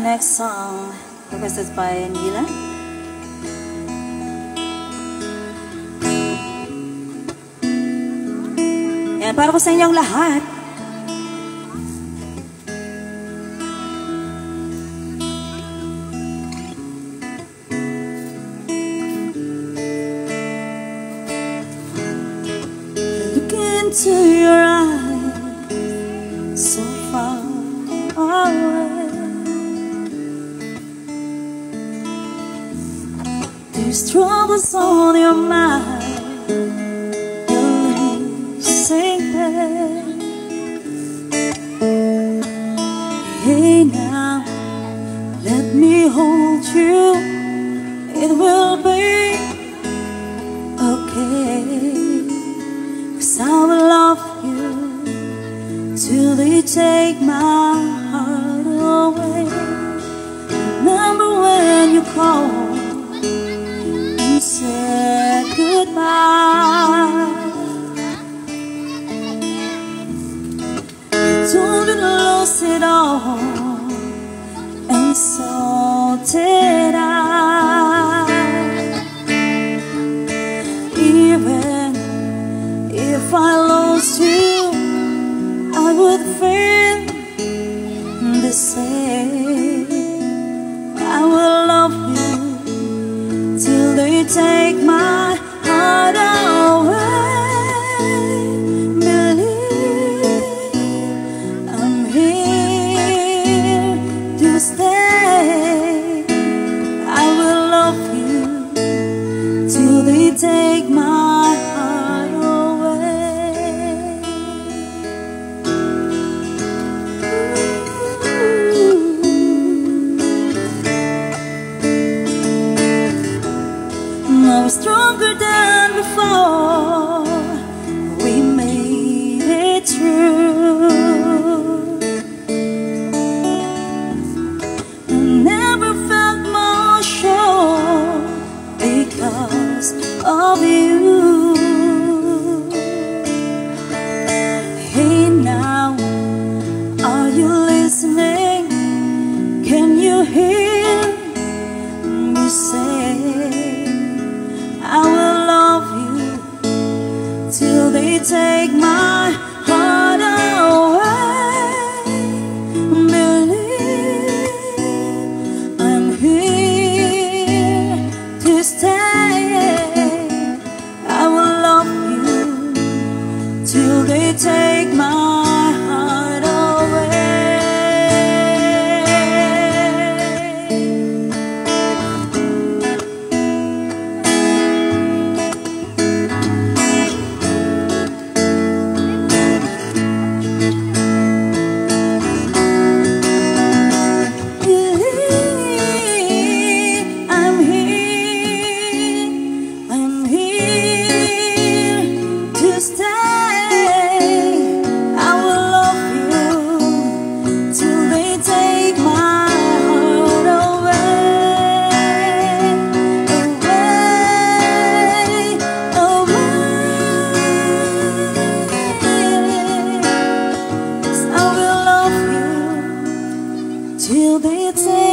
next song requested by Nila. Yan, para po sa inyong lahat. Look into your eyes There's troubles on your mind. You're losing pain. Hey now, let me hold you. It will be okay. Cause I will love you till they take my heart away. Remember when you called and so did I. Even if I lost you, I would feel the same. I will love you till they take my heart away. Now we're stronger than before. Stay. Till they take